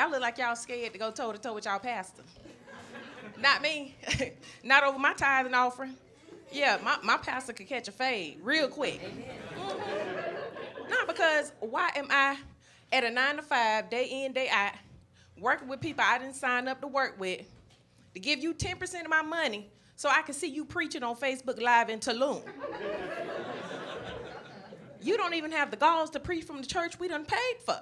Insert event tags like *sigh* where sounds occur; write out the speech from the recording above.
Y'all look like y'all scared to go toe to toe with y'all pastor. Not me. *laughs* Not over my tithe and offering. Yeah, my, my pastor could catch a fade real quick. Not because why am I at a nine to five, day in, day out, working with people I didn't sign up to work with, to give you 10% of my money so I can see you preaching on Facebook Live in Tulum. you don't even have the galls to preach from the church we done paid for.